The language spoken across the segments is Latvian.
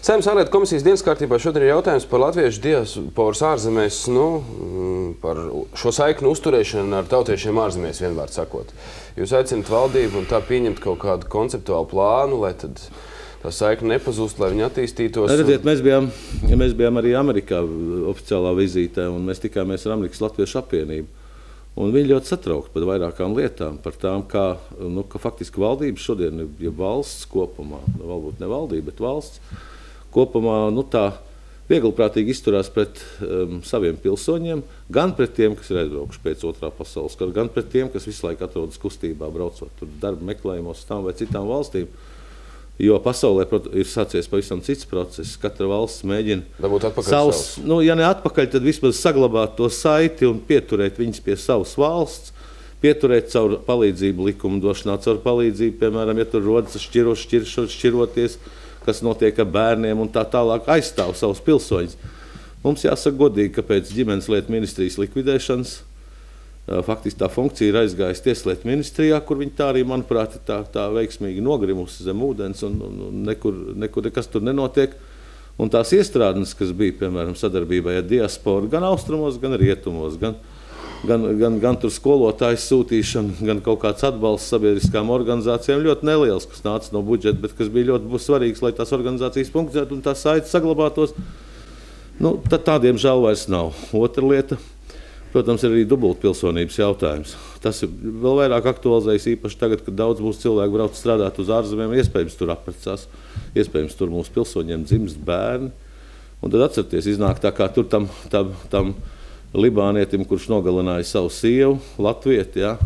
Saimnes ārlietu komisijas dienas kārtībā šodien ir jautājums par latviešu diasporas ārzemēs, nu, mm, par šo saiknu uzturēšanu ar tautiešiem ārzemēs, vienvārds sakot. Jūs aicinat valdību un tā pieņemt kaut kādu konceptuālu plānu, lai tad tā saikne nepazūst, lai viņi attīstītos. Redziet, mēs bijām, mēs bijām arī Amerikā oficiālā vizītē, un mēs tikāmies ar Amerikas Latviešu apvienību. Un viņi ļoti satraukti par vairākām lietām, par tām, kā nu, ka faktiski valdības šodien, ja valsts kopumā, nu, varbūt ne valdība, bet valsts kopumā nu, tā viegliprātīgi izturās pret um, saviem pilsoņiem, gan pret tiem, kas ir aizbraukuši pēc otrā pasaules kara, gan pret tiem, kas visu laiku atrodas kustībā, braucot darba meklējumos uz tām vai citām valstīm. Jo pasaulē ir sācies pavisam cits process. Katra valsts mēģina savus, nu, ja ne atpakaļ, tad vismaz saglabāt to saiti un pieturēt viņus pie savas valsts. Pieturēt caur palīdzību likumdošanā, caur palīdzību, piemēram, ja tur rodas šķiros, šķiršos, šķiroties, kas notiek ar bērniem un tā tālāk aizstāv savus pilsoņus. Mums jāsaka godīgi, ka pēc ģimenes lietu ministrijas likvidēšanas Faktiski tā funkcija ir aizgājusi Tieslietu ministrijā, kur viņi tā arī, manuprāt, ir tā, tā veiksmīgi nogrimusi zem ūdens, un, un, un nekur, nekur nekas tur nenotiek. Un tās iestrādes, kas bija piemēram sadarbībai ar diasporu, gan austrumos, gan rietumos, gan, gan, gan, gan skolotāju sūtīšana, gan kaut kāds atbalsts sabiedriskām organizācijām, ļoti neliels, kas nāca no budžeta, bet kas bija ļoti svarīgs, lai tās organizācijas funkcionētu un tās saites saglabātos. Nu, tādiem žēl vairs nav. Otra lieta Protams, ir arī dubultpilsonības jautājums. Tas ir vēl vairāk aktualizējis īpaši tagad, kad daudz mūsu cilvēku brauc strādāt uz ārzemēm. Iespējams, tur apprecās, iespējams, tur mūsu pilsoņiem dzimst bērni. Un tad atcerieties, iznāk tā kā tur tam, tam, tam libānietim, kurš nogalināja savu sievu, Latviju. Ja?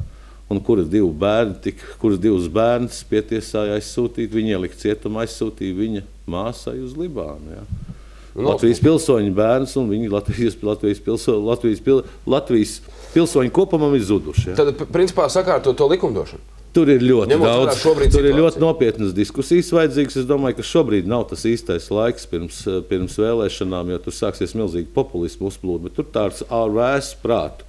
Un kuras divas bērni, tik, kuras divas bērnas pietiesāja aizsūtīt, viņa ielika cietumā, aizsūtīja viņa māsai uz Libānu. Ja? Nu, Latvijas pilsoņu bērns un viņi Latvijas, Latvijas, pilso, Latvijas, pil, Latvijas pilsoņi kopumā ir zuduši. Ja. Tad, principā, sakārtot to likumdošanu. Tur ir ļoti Ņemot daudz, tur situāciju. ir ļoti nopietnas diskusijas vajadzīgas. Es domāju, ka šobrīd nav tas īstais laiks pirms, pirms vēlēšanām, jo tur sāksies milzīgi populismu uzplūde. Tur tāds ārvēs prātu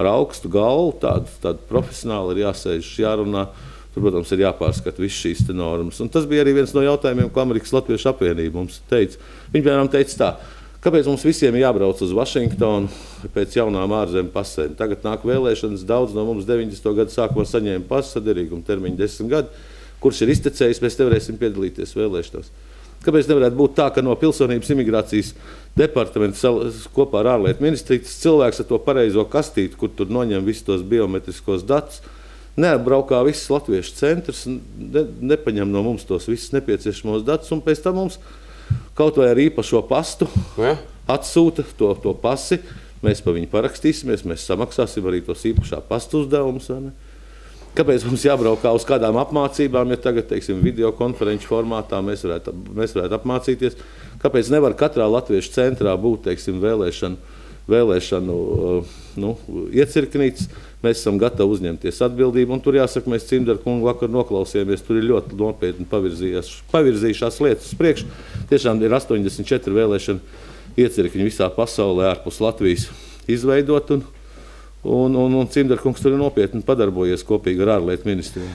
ar augstu galvu, tādu, tādu profesionāli ir jāsēž, jārunā. Tur, protams, ir jāpārskata visas šīs normas. Un tas bija arī viens no jautājumiem, ko Amerikas Latviešu apvienība mums teica. Viņi piemēram teica tā. Kāpēc mums visiem ir jābrauc uz Vašingtonu pēc jaunām ārzemju pasēm? Tagad nāk vēlēšanas, daudz no mums 90. gadu sākumā saņēma pasu saderīgumu termiņu 10 gadu. Kurš ir iztecējis, mēs nevarēsim piedalīties vēlēšanās. Kāpēc nevarētu būt tā, ka no pilsonības imigrācijas departamenta kopā ar ārlietu ministriju cilvēks ar to pareizo kastīti, kur tur noņem visus tos biometriskos datus, neapbraukā viss latviešu centrs, ne, nepaņem no mums tos visus nepieciešamos datus, un pēc tam mums kaut vai ar īpašo pastu ja? atsūta to, to pasi. Mēs par viņu parakstīsimies, mēs samaksāsim arī tos īpašā pastu uzdevumus. Kāpēc mums jābraukā uz kādām apmācībām, ja tagad, teiksim, video konferenču formātā mēs varētu, mēs varētu apmācīties? Kāpēc nevar katrā latviešu centrā būt, teiksim, vēlēšana, vēlēšanu nu, iecirknīts? Mēs esam gatavi uzņemties atbildību. Tur jāsaka, mēs Cimdara kungu vakar noklausījāmies. Tur ir ļoti nopietni pavirzījušās lietas uz priekšu. Tiešām ir 84 vēlēšana iecirkņi visā pasaulē, ārpus Latvijas izveidot. Un, un, un, un Cimdara kungs tur ir nopietni padarbojies kopīgi ar ārlietu ministriju.